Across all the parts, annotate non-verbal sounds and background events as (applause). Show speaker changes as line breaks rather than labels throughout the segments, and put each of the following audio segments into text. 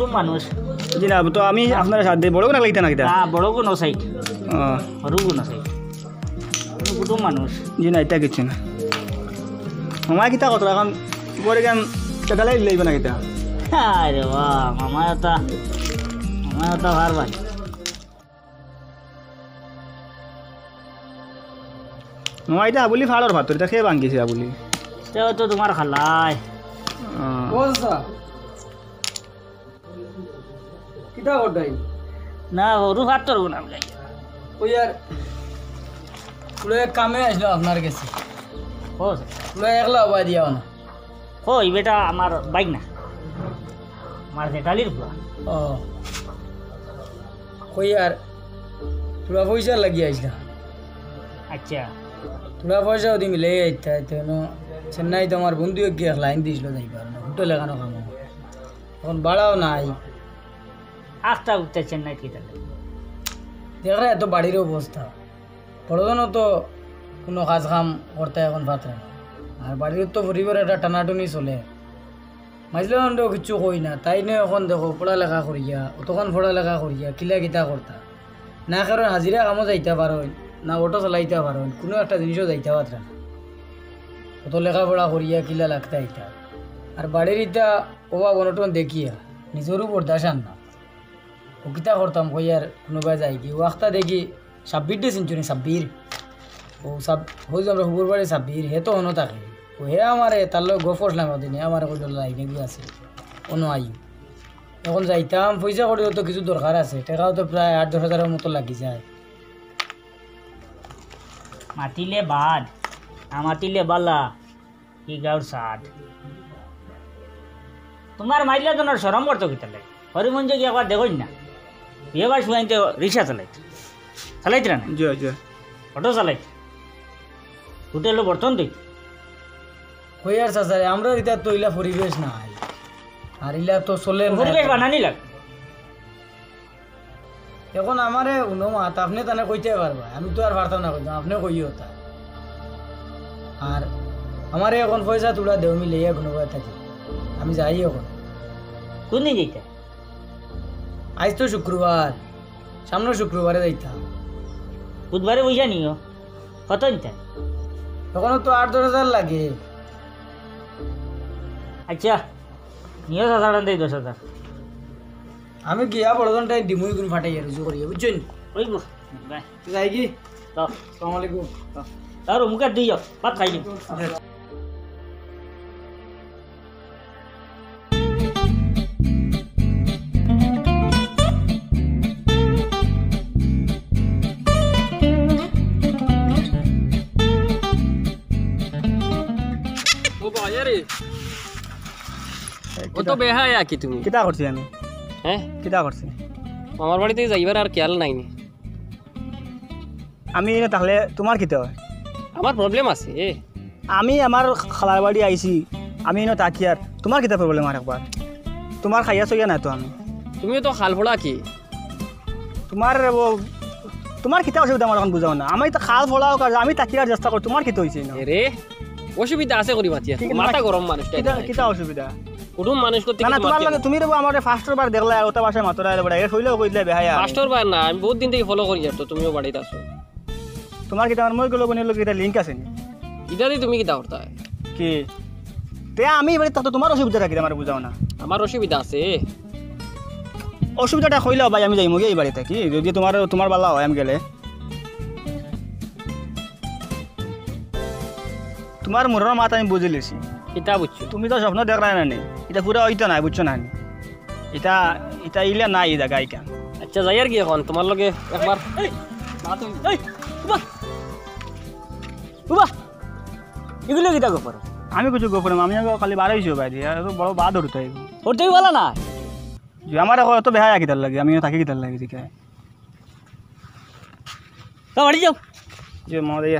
কুটুম মানুষ।
জি না তো আমি আপনার সাথ বড় করে লাগিতে না কিতা
না বড় কোনো সাইড সরু কোনো সাইড কুটুম মানুষ।
জি না এটা কিছু না। মামা কিতা কত এখন পরে গান টাকালাই লইব না কিতা
আরে বা মামা এটা মামা এটা ভার ভাই।
মামা এটা আবুলি ফাড়র ভাত এটা খেয়ে ভাঙ্গিছে আবুলি?
তো তোমার খালাই না সরু ভাত তোর গুণাম গাই
ওই আর পুরো এক কামে আসলো আপনার কাছে।
ও
পুরো একলা হবা দিয়াও না।
এই বেটা আমার বাইক না। আমার জেঠালির বুয়া
ও। কই আর তোরা পয়সা লাগিয়ে আসলা
আচ্ছা।
তোরা পয়সা ওদি মিলে আইতা তেন চেন্নাই তো আমার বন্ধু গিয়ে লাইন দিয়েছিল যাইবার না হোটেল কাম এখন বাড়াও নাই।
আখটা উঠতে চেন্নাই কিতা
দেখরা এত বাড়ির অবস্থা। বড়জনও তো কোনো কাজ কাম করতে এখন পাত্র আর বাড়ির তো পরিবার একটা টানাটুনি চলে। মাঝলেও কিছু কই না, তাই নে এখন দেখো পড়ালেখা করিয়া অতক্ষণ পড়ালেখা করিয়া কিলা কিতা করতা না কারণ হাজিরা কামও যাইতে পারো না অটো চালাইতে পারো কোনো একটা জিনিসও যাইতে পারত না। অত লেখাপড়া করিয়া কিলা লাগতে আইতা আর বাড়ির ইটা অভাব অনটন দেখিয়া নিজেরও বরদাসান না। ও কিতা করতাম, কই আর কোনোবাই যাই কি? ও আখতা দেখি সাব্বির ডে চিনছুনি সাব্বির ও সাব হয়ে আমরা হুবুর বাড়ি সাব্বির হে তো অন্য থাকে ও হে আমারে তার লোক গো ফসলাম দিনে আমার কইল লাইনে গিয়ে আছে? অন্য আই এখন যাইতাম পয়সা করিও তো কিছু দরকার আছে, টাকাও তো প্রায় আট দশ হাজারের মতো লাগি যায়।
মাতিলে বাদ আমাতিলে বালা, কি গাঁর সাদ তোমার মাইলে তোমার সরম করতো কিতা লাগে হরিমঞ্জ কি একবার দেখোই না। শুয়াইতে রিক্সা চালাইত চালাইত না
জি জি
অটো চালাইত হোটেলে বর্তন তুই
কই আর চাচারে আমরা এটা তো ইলা পরিবেশ নাই আর ইলা তো চলে না।
পরিবেশ বানানি লাগ
এখন আমারে উনমাত আপনি তানে কইতে পারবা আমি তো আর পারতাম না কইতাম আপনি কইও তা আর আমারে এখন পয়সা তুলা দেও মিলে কোনো থাকি আমি যাই এখন
কোন দিন যেতে
আজ তো শুক্রবার। সামনে শুক্রবারে যাইতাম।
বুধবারে পয়সা নিও। কত নিতে
তখন তো আট দশ হাজার লাগে।
আচ্ছা নিও দশ হাজার দেই দশ হাজার।
আমি গিয়া বড় ঘন্টায় ডিমুই গুণ ফাটাই আর রুজু করি বুঝছেন?
ওইব
যাই কি?
তো
সালাম আলাইকুম।
তার মুখে যাও ভাত খাই
ও তো বেহায়া কি তুমি?
কিতা করছি আমি?
হ্যাঁ
কিতা করছি
আমার বাড়িতে যাইবার আর খেয়াল নাই নি?
আমি তাহলে তোমার কিতা হয়?
আমার প্রবলেম আছে এ।
আমি আমার খালার বাড়ি আইছি আমি এনে তাকি আর তোমার কিতা প্রবলেম আর একবার তোমার খাইয়া চইয়া নাই তো আমি?
তুমিও তো খাল ফোড়া কি?
তোমার ও তোমার কিতা অসুবিধা আমার এখন বুঝাও না। আমি তো খাল ফোলাও কাজ আমি তাকিয়ার চেষ্টা করি তোমার কিতা হয়েছে না
রে অসুবিধা আছে করি মাতিয়া মাথা গরম মানুষ
কিতা কিতা অসুবিধা?
কুটুম মানুষ করতে
না না তোমার লাগে তুমি দেবো আমার ফার্স্ট বার দেখলা ওটা বাসায় মাতরা কইলে বেহায়া
পাঁচটার বার না আমি বহুত দিন থেকে ফলো করি আর তো তুমিও বাড়িতে
তোমার কিতা আমার মই গেলো লোক এটা লিঙ্ক আছে নি?
তুমি করতা
কি? তে আমি এবারে তো তোমার অসুবিধা রাখি আমার বুঝাও না।
আমার অসুবিধা আছে।
অসুবিধাটা হইলেও ভাই আমি যাইমগে এই বাড়িতে কি? যদি তোমার তোমার বালা হয় আমি গেলে। তোমার মনের মাত আমি বুঝে লেছি।
কিতা বুঝছ?
তুমি তো স্বপ্ন দেখ না নি এটা পুরা ওইটা নাই বুঝছ না? এটা এটা ইলে নাই এই জায়গা ইটা
আচ্ছা যাই আর কি এখন তোমার লগে একবার।
এগুলো কিতা গোপর?
আমি কিছু গোপনে আমি আগে খালি বাড়াইছো ভাই দিয়া বড় বাদ ধরতে হইব
করতেই বলা না
যে আমার এখন এত বেহায়া কিতার লাগে আমি থাকি কিতার লাগে দিকে
তো বাড়ি যাও।
যে মনে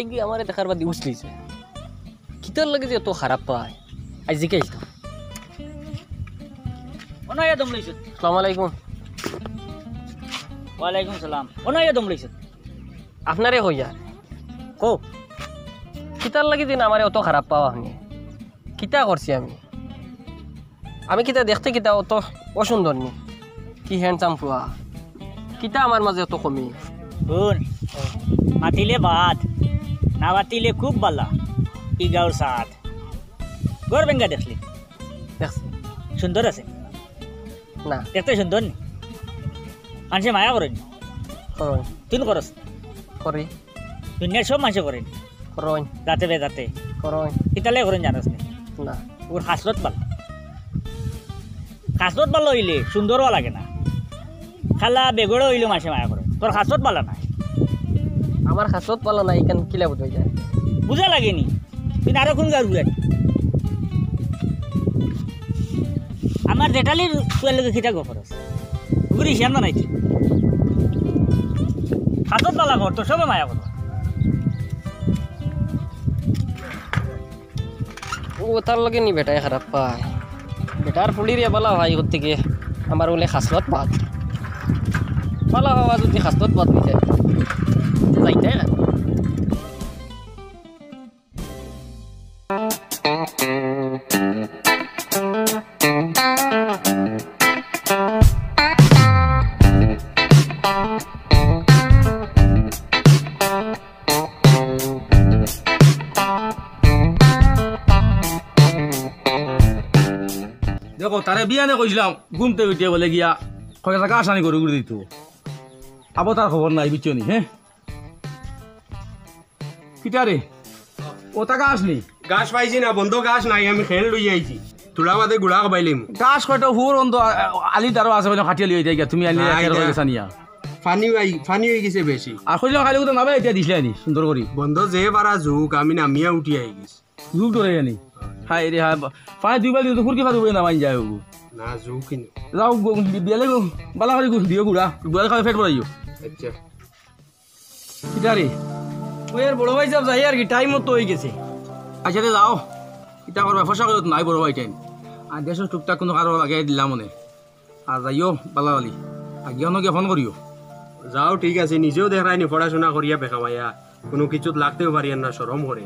ইয়া
ই বেটাই কি আমার দেখার বাদ উছলিছে কিতার লাগে যে এত খারাপ পায় আজ জিকে আসতাম
অনায়া দম লইছত
সালাম আলাইকুম
ওয়ালাইকুম সালাম অনায়া দম লইছত
আপনারে হইয়া
কো
কিতার লাগে দিন আমার অত খারাপ পাওয়া আপনি কিতা করছি আমি আমি কিতা দেখতে কিতা অত অসুন্দর নি কি হ্যান্ডসাম ফুয়া কিতা আমার মাঝে অত কমি
শুন মাতিলে ভাত না মাতিলে খুব বালা। ই গাঁৱৰ চাত গড় বেঙ্গা দেখলি?
দেখছি।
সুন্দর আছে?
না।
দেখতে সুন্দর নি? মানুষে মায়া করেন তুই করস
করি
দুনিয়ার সব মানুষে করেন
করইন
যাতে বে যাতে।
করইন
কিতালে করেন জানাস নি?
না।
ওর হাসরত পাল হাসরত পাল হইলে সুন্দরও লাগে না। খালা বেগড়ও হইলে মানুষে মায়া করে তোর হাসরত পালা না
আমার হাসত পালা নাই কেন কিলা বুঝাই যায়
বুঝা লাগেনি। তুই আরও কোন গাছ বুঝাই আমার জেঠালির তুয়ার লোকে খিতা গো খরচ ঘুরি সিয়ান নাই হাতত পালা কর তোর সবে মায়া করো
ও তার লগে নি বেটাই খারাপ পায়। বেটার পুলিরে বলা ভাই ওর থেকে আমার বলে খাসলত পাত বলা হওয়া যদি খাসলত পাত হয়ে যায়।
বিয়ানে কইছিলাম ঘুমতে উঠিয়ে বলে গিয়া কয়েক টাকা আসানি করে করে দিত? আবার তার খবর নাই বিচনি হ্যাঁ কিটারে ও টাকা আসনি
গাছ পাইছি না বন্ধ গাছ নাই আমি খেল লই আইছি। তোলা বাদে গুড়া খাবাইলিম
গাছ কয়টা হুর অন্ত আলি তারও আছে বলে খাটিয়ে লিয়ে যাই তুমি আলি একের
না।
গেছা নিয়া।
ফানি আই ফানি হয়ে গেছে বেশি
আর খালি তো নাবে এতিয়া দিছিলে আনি সুন্দর করি
বন্ধ যে পারা জুক আমি নামিয়া উঠি আই গেছি।
জুক ধরে আনি। হাই রে হাই পাঁচ দুই বালি তো ফুরকি ফারু নামাই যায়
না জুক কিনে।
যাও বিয়ালে বালা খালি দিও গুড়া গুড়া খালি ফেট পড়াইও
আচ্ছা।
কিটারে
ওই আর বড় ভাই সাহেব যাই আর কি টাইম মতো হয়ে গেছে।
আচ্ছা তে যাও। ইটা করবা ফসা করে নাই বড় ভাই টাইম আর দেশের টুকটাক কোনো কারও আগে দিলাম মনে। আর যাইও বালা বালি। আগে অনকে ফোন করিও
যাও ঠিক আছে নিজেও দেখাই নি পড়াশোনা করিয়া বেকামাইয়া কোনো কিছুত লাগতেও পারি না সরম করে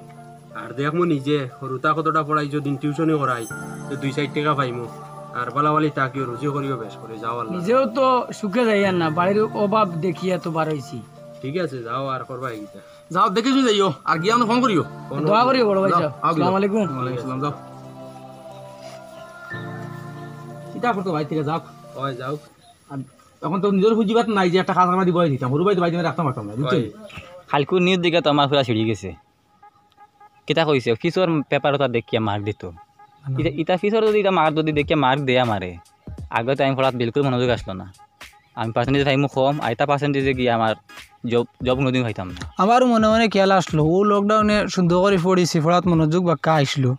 আর দেখমু নিজে সরুতা কতটা পড়াইছো দিন টিউশনই করাই তো দুই চার টাকা পাইমু আর বালাবালি তাকিও রুজি করিও বেশ করে যাও আল্লাহ।
নিজেও তো সুখে যাই আর না বাড়ির অভাব দেখিয়া তো বার হয়েছি
ঠিক আছে যাও আর করবা এইটা
যাও দেখেছ যাইও আর গিয়ে ফোন করিও।
দোয়া করি বড় ভাই আসসালামু আলাইকুম
ওয়ালাইকুম আসসালাম, যাও। চিন্তা করতো ভাই থেকে যাও।
হয় যাও।
এখন তো নিজের খুঁজিবাত নাই যে একটা খাতা দিব দিতাম সরু ভাই তো বাইদিনে রাখতাম পারতাম না বুঝছ
হয়।
খালকু নিউজ দিকে তো আমার পুরা ছিড়ি গেছে। কিতা কইছে ফিসর পেপারত দেখিয়া মার্ক দিত। ইতা ইতা ফিসর যদি ইতা মার্ক যদি দেখিয়া মার্ক দেয়া মারে আগতে আমি পড়াত বিলকুল মনোযোগ আসলো না। আমি পার্সেন্টেজ পাইমু কম আইতা পার্সেন্টেজে গিয়ে আমার জব জব কোনোদিন পাইতাম না।
আমারও মনে মনে খেয়াল আসলো ও লকডাউনে সুন্দর করে পড়িছি পড়াত মনোযোগ বাক্কা আসলো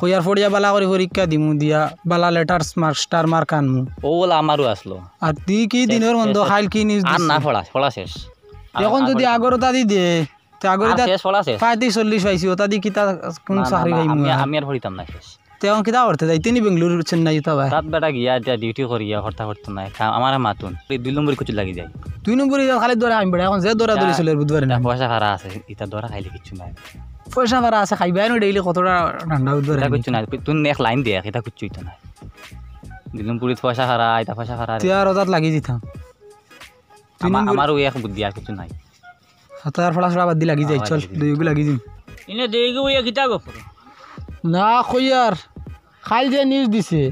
হইয়ার ফড়িয়া বালা করে পরীক্ষা দিমু দিয়া বালা লেটার মার্ক স্টার মার্ক আনমু।
ও বলে আমারও আসলো
আর তুই কি দিনের মন্দ খাইল কি নিউজ
আর না পড়া পড়া শেষ।
এখন যদি আগরতা দি দে তে
আর শেষ পড়া শেষ।
পঁয়ত্রিশ চল্লিশ পাইছি ওটা দি কিতা কোন চাকরি?
আমি
আর
পড়িতাম না শেষ।
তে এখন কিতা করতে? যাইতে নি বেঙ্গলোর চেন্নাই যেতে ভাই
তাত বেটা গিয়া এতিয়া ডিউটি করিয়া হর্তা হর্তা নাই। আমার মাতুন। দুই নম্বর কিছু লাগি যায়।
তুই নম্বর খালি দৌড়া আমি বেড়া এখন যে দৌড়া দৌড়ি চলে বুধবার না।
পয়সা ভাড়া আছে ইটা দরা খাইলে কিছু নাই।
পয়সা ভাড়া আছে খাইবাই না ডেইলি কতটা ঠান্ডা বুধবার
কিছু নাই। তুই এক লাইন দেখ এটা কিছু ইটা নাই। দিলুমপুরিত পয়সা ভাড়া এটা পয়সা ভাড়া
তুই আর ওটাত লাগি দিতাম
আমারও এক বুদ্ধি আর কিছু নাই।
হাতার ফলা ফলা বাদ দি লাগি যাই চল দুইগু লাগি দিম
এনে দেরিকে বইয়া কিতা গো
না কইয়ার খাইল যে নিউজ দিছে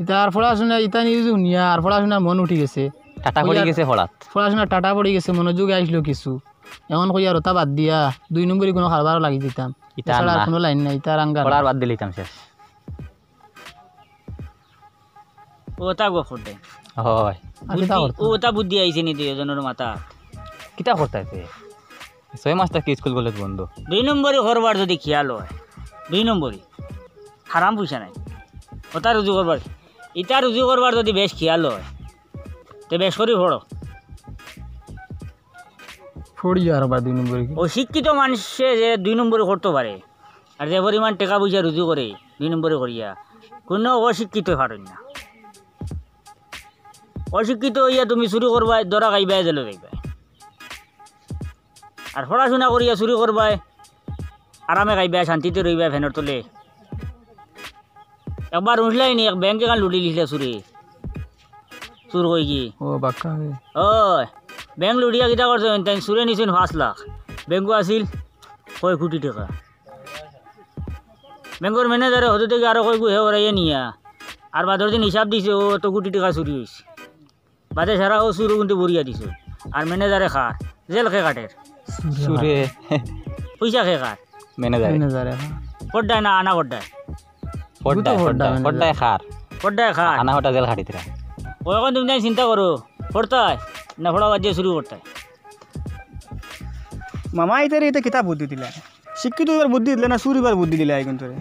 ইতা আর পড়াশোনা ইতা নিউজ শুনিয়া আর পড়াশোনা মন উঠি গেছে।
টাটা পড়ে গেছে হঠাৎ
পড়াশোনা টাটা পড়ি গেছে মনোযোগে আসলো কিছু। ওটা বাদ দিয়া দুই নম্বরই কোনো খারবারও লাগি দিতাম। কোনো লাইন নাই ইতার আঙ্গার
পড়ার বাদ দিলিতাম শেষ।
ওটা গো ফুটে
হয়।
করতো?
ওটা বুদ্ধি আইছে নি দুজনের মাথা
কিতা করতাইছে ছয় মাস থাকি স্কুল কলেজ বন্ধ।
দুই নম্বরই করবার যদি খেয়াল হয়। দুই নম্বরই। হারাম পয়সা নাই। ওটা রুজু করবার ইটা রুজু করবার যদি বেশ খেয়াল হয় তো বেশ করি পড়ো
ফড়িয়া আর বা দুই নম্বর
ও শিক্ষিত মানুষে যে দুই নম্বরে করতে পারে আর যে পরিমাণ টাকা পয়সা রুজু করে দুই নম্বরে করিয়া কোনো অশিক্ষিত পারেন না। অশিক্ষিত হইয়া তুমি চুরি করবাই দরা খাইবাই জেলে যাইবাই আর পড়াশোনা করিয়া চুরি করবাই আরামে খাইবাই শান্তিতে রইবাই ফেনের তলে। একবার উঠলাই নি এক ব্যাংক এখান লুটি লিখলে চুরি চুর কই কি?
ও বাক্কা
ওই বেংক লুটিয়া কিটা করছেন তাই চুরে নিছেন পাঁচ লাখ। বেংকো আছিল কয় কোটি টাকা। বেংকৰ মেনেজাৰে হতে থেকে আৰু কয় হে ওরাইয়ে নিয়া আর বাদর দিন হিসাব দিছে ও তো কোটি টাকা চুরি হয়েছে বাদে সারা ও চুরু কিন্তু বরিয়া দিছে। আর ম্যানেজারে খার জেল খে কাটের
সুরে
পয়সা খে খার
ম্যানেজার
ম্যানেজারে
পড্ডায় না আনা
খার।
খার?
আনা হটা জেল খাটিতরা।
ও এখন তুমি তাই চিন্তা করো। পড়তায়? না শুরু করতায়?
মামা ইতার এটা কিতা বুদ্ধি দিলা। শিক্ষিত এবার বুদ্ধি দিলে না সুরিবার বুদ্ধি দিলে কিন্তু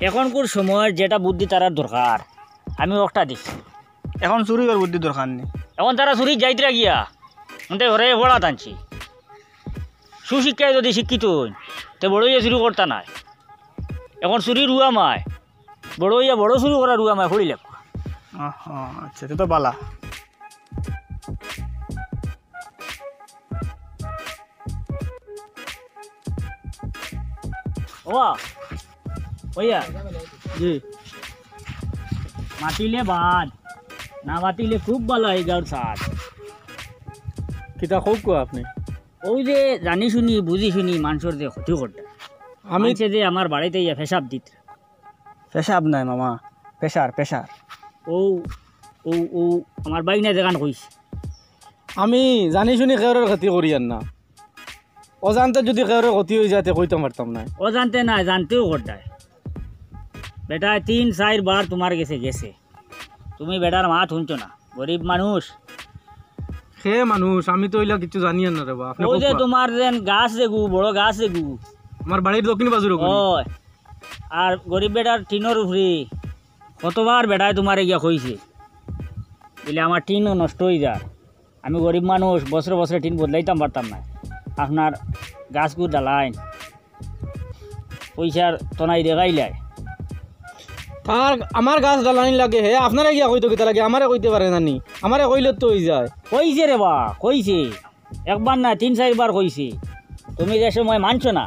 এখনকার সময় যেটা বুদ্ধি তারা দরকার। আমি ওটা দিচ্ছি
এখন চুরিবার বুদ্ধি দরকার নেই।
এখন তারা চুরি যাইতরা গিয়া। মতে ঘরে টানছি। সুশিক্ষায় যদি শিক্ষিত হই। তে বড় ইয়ে চুরি করতা নাই এখন চুরি রুয়া মায় বড় ইয়া বড় চুরি করা রুয়া মায় হরি লেখ
আচ্ছা তো তো বালা
ও ওইয়া জি মাতিলে বাদ না মাতিলে খুব ভালো এই গাঁর সাথ
কিতা খুব কো আপনি
ওই যে জানি শুনি বুঝি শুনি মানুষের যে ক্ষতি করতে। আমি সে যে আমার বাড়িতে ইয়া ফেসাব দিত।
পেশাব নাই মামা পেশার পেশার।
ও ও ও আমার বাইক নাই দেখান কইছে
আমি জানি শুনি কেউরের ক্ষতি করি আর না। অজান্তে যদি কেউরের ক্ষতি হয়ে যায় তে কইতে পারতাম না
অজান্তে জানতে না জানতেও করতায় বেটা তিন চার বার তোমার গেছে গেছে। তুমি বেটার মাত শুনছো না। গরিব মানুষ।
সে মানুষ আমি তো ওইলা কিছু জানি না রে বা আপনি
ওই যে তোমার যেন গাছ যেগু বড় গাছ যেগু
আমার বাড়ির দক্ষিণ বাজুর
ওই আর গরিব বেটার টিনের উপরে কতবার বেটায় তোমার গিয়া কইছে বলে আমার টিনও নষ্ট হয়ে যায়। আমি গরিব মানুষ বছরে বছরে টিন বদলাইতাম পারতাম না আপনার গাছগুলো ডালাইন পয়সার তনাই দেখাইলাই।
তার আমার গাছ ডালানি লাগে হে আপনারা গিয়া কইতো কিতা লাগে আমারে কইতে পারে নানি আমারে কইলে তো হয়ে যায়।
কইছে রে বা কইছে। একবার না তিন চারবার কইছে। তুমি যে সময় মানছো না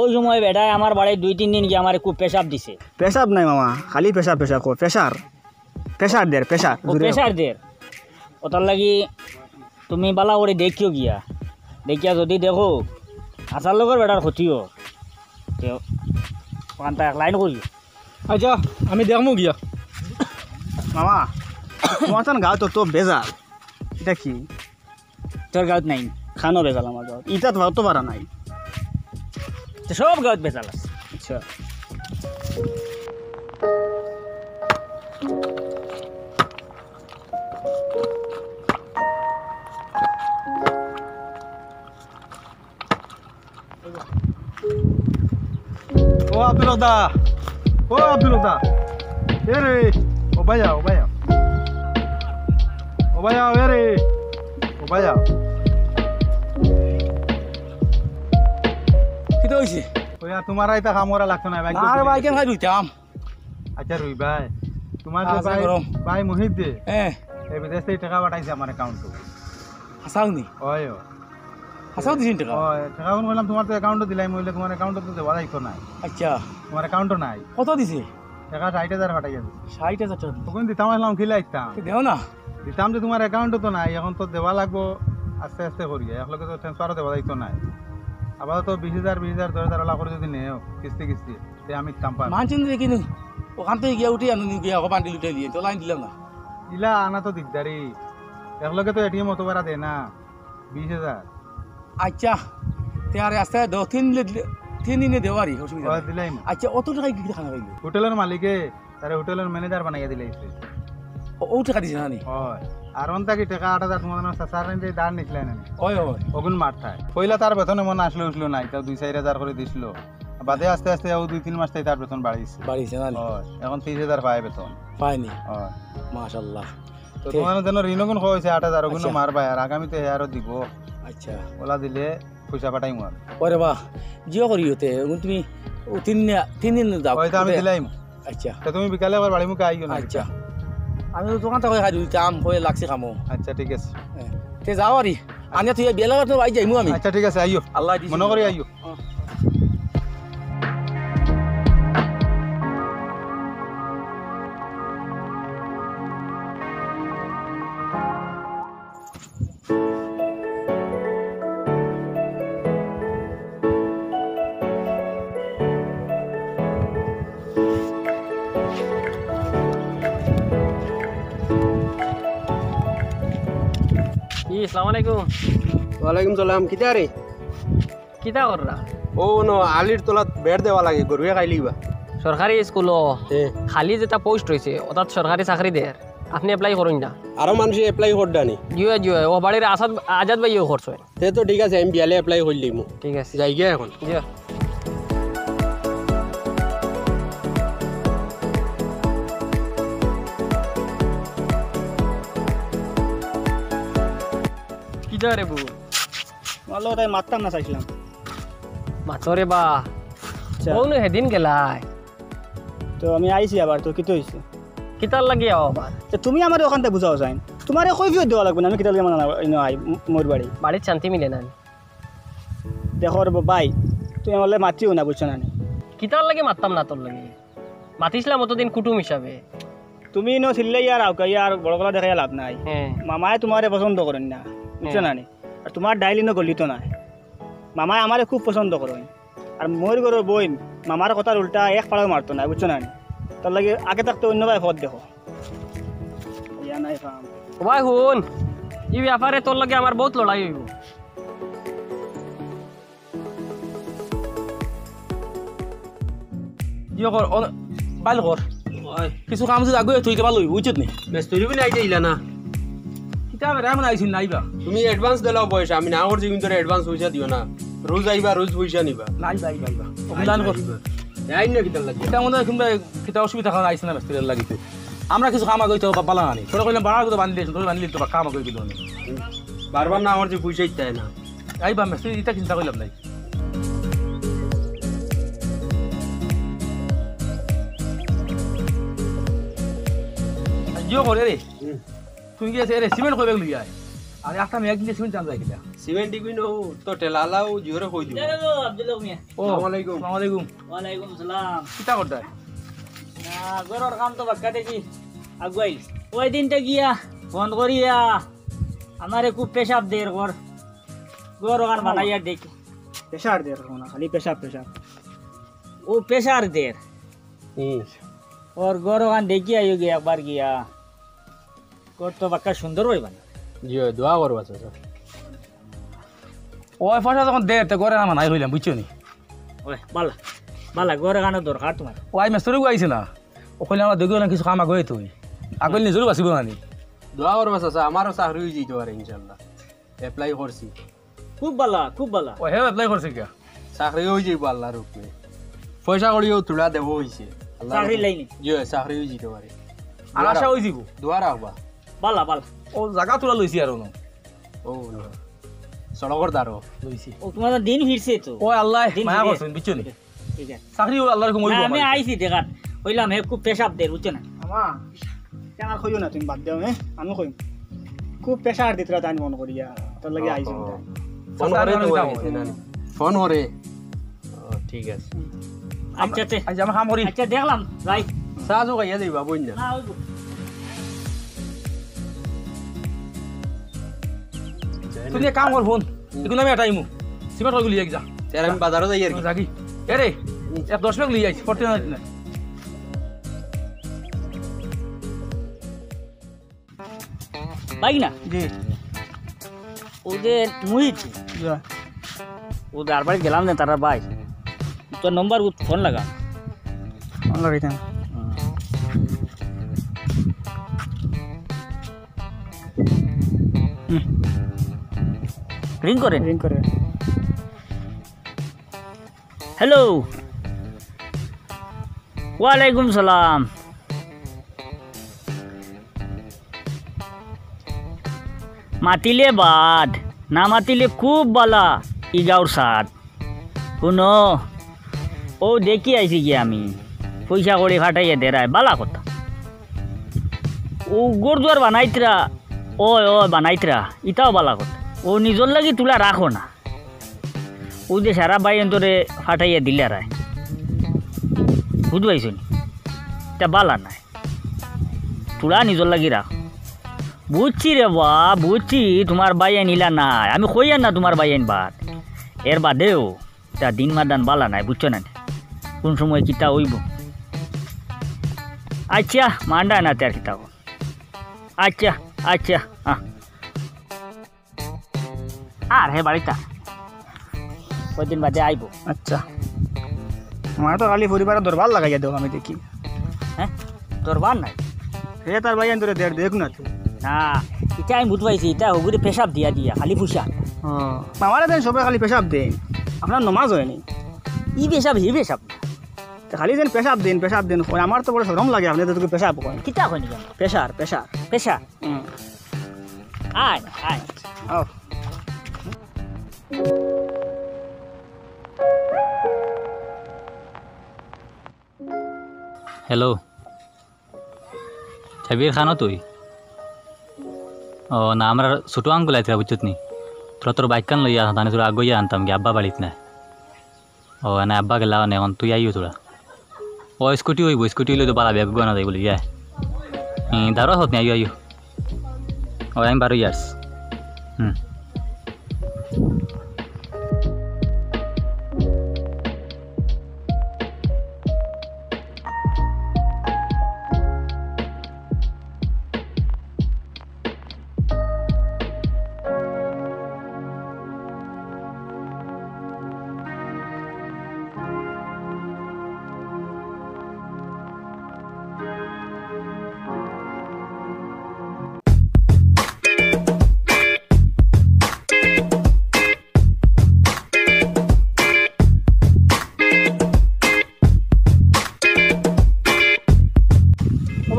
ওই সময় বেটায় আমার বাড়ি দুই তিন দিন গিয়ে আমার খুব পেশাব দিছে।
পেশাব নাই মামা খালি পেশাব পেশাব কো পেশার। পেশার দের পেশার
ও প্রেশার দের। ওটার লাগি তুমি বালা করে দেখিও গিয়া। দেখিয়া যদি দেখো আচার লগর বেটার ক্ষতিও। পান্তা এক লাইন করি
আচ্ছা আমি দেখমু গিয়া।
মামা তোমার তো গাঁও তো তো বেজাল। এটা কি?
তোর গাঁত নাই
খানো বেজাল আমার গাঁও ইটা তো তো পারা নাই।
সব গাঁত বেচাল আছে।
আচ্ছা।
ও আব্দুল দা ও আব্দুল দা এ রে ও ভাইয়া ও ভাইয়া ও ভাইয়া এ রে ও ভাইয়া
কিতা হয়েছে
ওয়া তোমার আইতা কাম করা লাগতো না ভাই
আর ভাই কেন খাই রুইতাম
আচ্ছা রুই ভাই তোমার যে
আছে
ভাই
গরম।
ভাই মহিত দে
হ্যাঁ
এই বিদেশ থেকে টাকা পাঠাইছে আমার অ্যাকাউন্টে
হাসাও নি
ওই ও
হাসাও দিছেন টাকা?
ওই টাকা ফোন করলাম তোমার তো অ্যাকাউন্টে দিলাই মহিলা তোমার অ্যাকাউন্টে তো দেওয়া যাইতো নাই।
আচ্ছা।
তোমার অ্যাকাউন্টও নাই।
কত দিছে?
টাকা ষাট হাজার পাঠাইয়া দিছে
ষাট হাজার টাকা
তখন দিতাম আসলাম খিলে আসতাম
দেও না।
দিতাম যে তোমার অ্যাকাউন্টও তো নাই এখন তো দেওয়া লাগবো আস্তে আস্তে করিয়া। একলগে তো ট্রান্সফারও দেওয়া যাইতো নাই। আবার তো বিশ হাজার বিশ হাজার দশ হাজার ওলা করে যদি নেও কিস্তি কিস্তি তে আমি দাম পাম
মানছেন দেখি নি ওখান থেকে গিয়া উঠে আনো গিয়া আকৌ বান্ডিল উঠাই দিয়ে তো লাইন দিলাম না।
ইলা আনা তো দিগদারি। একলগে তো এটিএম অত বারা দে না বিশ হাজার।
আচ্ছা তে আরে আস্তে দশ তিন দিলে দিনে দেওয়ারি অসুবিধা আচ্ছা অত টাকা কি খানা পাইলো
হোটেলের মালিকে তারে হোটেলের ম্যানেজার বানাইয়া দিলাইছে
ও টাকা দিছে না নি
হয়। আর টাকা আট হাজার সার নিতে দাঁড় নিছিলেন
ওই ওই
মারথায় পয়লা তার বেতনে মনে আসলো উঠল নাই তাও দুই চার হাজার করে দিছিল। বাদে আস্তে আস্তে ও দুই তিন মাস থেকে তার বেতন
না
হয়। এখন তিরিশ হাজার পায় বেতন।
পায়নি? মাশাল্লাহ।
তো তোমার যেন ঋণ গুণ হয়েছে আট হাজার ওগুলো
আচ্ছা।
মারবাই। আর আগামীতে আরও দিব।
আচ্ছা।
ওলা দিলে পয়সা পাঠাই আর
ওরে বাহ জিও করি হতে তুমি তিন তিন দিন যাও
হয়তো আমি দিলাম
আচ্ছা।
তা তুমি বিকালে আবার বাড়ি মুখে আইও না
আচ্ছা। আমি তো দোকান থেকে খাই আম হয়ে লাগছে খামো
আচ্ছা ঠিক আছে।
তে যাও আরি আনিয়া তুই বেলা তো আই যাইমু আমি।
আচ্ছা ঠিক আছে আইও
আল্লাহ
মনে করি আইও
আসসালামু আলাইকুম
ওয়ালাইকুম সালাম কিতা রে?
কিতা কররা
ও ন আলির তলাত বেড় দেওয়া লাগে গরুয়ে খাই লিবা।
সরকারি স্কুল খালি যেটা পোস্ট হয়েছে অর্থাৎ সরকারি চাকরি দেয় আপনি এপ্লাই করুন না?
আরও মানুষ এপ্লাই করডানি
জিও জিও ও বাড়ির আসাদ আজাদ ভাইও করছে
তে তো ঠিক আছে আমি বিয়ালে এপ্লাই করলিম
ঠিক আছে।
যাই গিয়া এখন।
জিও কিতা রে বউ
লগত তাই মারতাম না চাইছিলাম।
মাতরে বা।
আচ্ছা।
বউ সেদিন গেলাই।
তো আমি আইছি আবার তো কিতো হয়েছে
কিতার লাগি আও আবার?
তো তুমি আমার ওখানতে বুঝাও চাই তোমার কই ফিরত দেওয়া লাগবে না? আমি কিতা লাগে মানে আই মোর বাড়ি
বাড়ির শান্তি মিলে না
দেখো রে ভাই তুমি আমার মাতিও না বুঝছ না।
কিতার লাগে মারতাম না তোর লাগে? মাতিছিলাম অতদিন কুটুম হিসাবে
তুমি নো ছিললে ইয়ার আউকা ইয়ার বড় গলা দেখাই লাভ নাই। মামায় তোমারে পছন্দ করেন না। বুঝছ না নি? আর তোমার ডাইলিনো গলিত নাই। মামায় আমারে খুব পছন্দ করেন আর মোর ঘরের বইন মামার কথার উল্টা এক পাড়াও মারতো না বুঝছ না নি? তার লাগে আগে থাকতে অন্য ভাই পথ দেখো।
ভাই শুন ই ব্যাপারে তোর লাগে আমার বহুত লড়াই হইব
জিও কর কর কিছু কাম যদি আগুয়ে তুই কেবা লই বুঝছত নি?
মেস্তরি বি নাই যাইলা না
কিতাব রে মানে আইছিন নাইবা।
তুমি অ্যাডভান্স দিলাও পয়সা আমি না করছি কিন্তু অ্যাডভান্স পয়সা দিও না। রোজ আইবা রোজ পয়সা নিবা।
নাই বাই বাইবা অবদান কর
যাই না কিতার লাগি?
এটা মনে কিংবা কিতা অসুবিধা খাওয়া আইসি না ব্যস্ত লাগিতে। আমরা কিছু কাম আগে তো পালা আনি। তোরা কইলাম বাড়া তো বান্ধি তোরা বান্ধি তো কাম আগে দিল নি
বারবার না আমার যে পয়সা ইত্যায় না।
আইবা মেস্ত্রি এটা চিন্তা করলাম নাই। জিও করে রে। তুই কি আছে রে সিমেন্ট কইবে লই আয় আরে একটা মেঘ দিয়ে সিমেন্ট চান যায় কিটা
সিমেন্ট দিবি নো তো টেলালাও জিওরে কই দিব
আব্দুল্লাহ মিয়া
ও
আসসালামু আলাইকুম।
আসসালামু আলাইকুম
ওয়ালাইকুম সালাম
কিটা করতে
না গরর কাম তো বাক্কা দেখি আগুয়াই ওই দিনটা গিয়া ফোন করিয়া আমারে খুব পেশাব দের কর গরর গান বানাইয়া দেখি
প্রেশার দিয়ে রাখো না খালি প্রেশার প্রেশার
ও পেশার দের
হুম
ওর গরর গান দেখি আইও গিয়া একবার গিয়া গর তো বাক্কা সুন্দর হইবা না?
জিও দোয়া করবা চাচা
ওই পয়সা যখন দে তে করে আমার নাই হইলাম বুঝছ নি?
ওই বালা বালা গরর গানের দরকার তোমার।
ওই মেস্তরি আইছে না। ও কইলে আমার দেখো না কিছু কাম আগে তুই আগে নিজেরও বাঁচিব নানি
দোয়া করবা চাচা আমারও চাকরি হয়ে যেতে পারে ইনশাল্লাহ এপ্লাই করছি।
খুব বালা খুব বালা।
ও হে এপ্লাই করছে কিয়া
চাকরি হয়ে যাইব আল্লাহর হুকমে পয়সা করিও তুলা দেব হয়েছে
চাকরি লাইনি।
জিও চাকরি হয়ে যেতে পারে।
আর আশা হয়ে যাব
দোয়া রাখবা।
বালা বালা।
ও জাগা তোলা লইছি আর ন।
ও সড়কর দ্বারো
লইছি
ও তোমার দিন ফিরছে তো।
ও আল্লাহ
দিন
মায়া। করছেন বুঝছ নি?
ঠিক আছে
চাকরি আল্লাহর কমই
আমি আইছি দেখাত। কইলাম হে খুব পেশাব দের বুঝছ না?
আমা কেন কইও না তুমি বাদ দেও হ্যাঁ আমি কইম। খুব প্রেশার দিতে তাই মন করিয়া তার লাগে আইছি
ফোন করে ফোন করে ও ঠিক আছে।
আচ্ছা
আজ আমরা কাম করি
আচ্ছা দেখলাম।
চাহ চো খাইয়া যাইবা বই না
তুমি এক কাম কর ফোন এখন আমি এটাই মু সিমেন্ট হয়ে লিয়ে যা।
তার আমি বাজারও যাই আর কি?
জাগি এ রে এক দশ মিনিট লিয়ে আইছি ফর্টি না
বাইক না
জি।
মুহিত
যা
ওদের আর বাড়ি গেলাম না তারা ভাই তোর নম্বর ফোন লাগা।
অন লাগাইতাম
রিং করে।
রিং করে।
হ্যালো ওয়ালাইকুম সালাম। মাতিলে বাদ না মাতিলে খুব বালা ই গাঁৱৰ চাত শুন ও দেখি আইছি কি আমি। পয়সা করে ফাটাইয়া দেরায় বালা কথা। ও গোরদুয়ার বানাইতরা ওই ওই বানাইতরা ইটাও বালা কথা। ও নিজর লাগি তুলা রাখো না। ও যে সারা বাই অন্তরে ফাটাইয়া দিলে রায়। বুঝ পাইছো নি? তা বালা নাই। তুলা নিজর লাগি রাখ। বুঝছি রে বা, বুঝছি তোমার বাইয়ে নিলা নাই। আমি কইয়া না তোমার বাইয়েন বাদ? এর বাদেও তা দিন মাদান বালা নাই, বুঝছ না কোন সময় কিতা হইব? আচ্ছা মান্ডা না তার কিতা হইব। আচ্ছা আচ্ছা। আর হে বাড়িটা। কদিন বাদে আইব।
আচ্ছা। আমার তো খালি পরিবারের দরবার লাগাইয়া দেও আমি দেখি।
হ্যাঁ? দরবার নাই?
হে তার ভাই তোরে দেখ দেখ না তুই
না এটা আমি বুঝ পাইছি এটা ওগুলি পেশাব দিয়া দিয়া খালি পুষা
আমার দেন সবাই খালি পেশাব দেন। আপনার নমাজ হয়নি
ই পেশাব হি পেশাব।
খালি যেন পেশাব দিন পেশাব দিন আমার তো বড় সরম লাগে আপনি তো পেশাব কয়
কিতা কেন
পেশার পেশার।
পেশা আয় আয়।
আও
হেল্ল' ছাবির খানো তুই ও না আমরা ছোটো আঙ্গুল আইতে বুঝছত নি তোরা তোর বাইক কান লইয়া তাহলে তোরা আগুইয়া আনতাম কি আব্বা বাড়িত না ও না আব্বা গেলা না এখন তুই আইও তোরা ও স্কুটি হইব স্কুটি হইলে তো পালা বেগ গনা যাই বলি যায় দাঁড়া হত নি আইও আইও ও আমি বারো ইয়ার্স হুম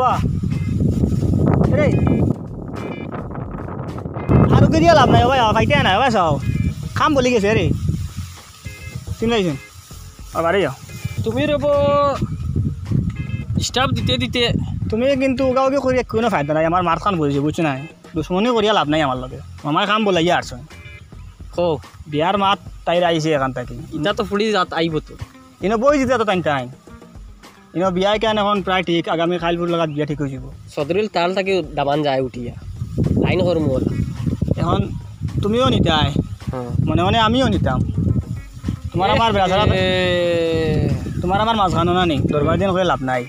বাবা রে। আর ওকে দিয়ে লাভ নাই ভাই ফাইতে না ভাই চাও। খাম বলি গেছে রে। চিনলাইছেন আবার যাও।
তুমি রব ডিস্টার্ব দিতে দিতে।
তুমি কিন্তু উগি কৰি কোনো ফাইদা নাই আমাৰ মাৰ খান বহিছে বুজিছো নাই? দুশ্মনী কৰিয়া লাভ নাই আমাৰ লগে। মামাৰ কাম বলাইয়া আছো
কো
বিয়াৰ মাত তাইৰ আহিছে এখান থাকি।
ইটা তো ফুলি যাত আইব তো।
ইনো বই যেতিয়া তো টাইম টাইম। ইনো বিয়াৰ কাৰণে এখন প্ৰায় ঠিক আগামী খাইলপুৰ লগত বিয়া ঠিক হৈ যাব।
সদরিল তাল থাকি দাবান যায় উঠিয়া লাইন করমু ওলা
এখন তুমিও নিতাই মনে মনে আমিও নিতাম। তোমাৰ আমাৰ বেয়া তোমাৰ আমাৰ মাঝখানো না নি? দৰবাৰ দিন কৰি লাভ নাই।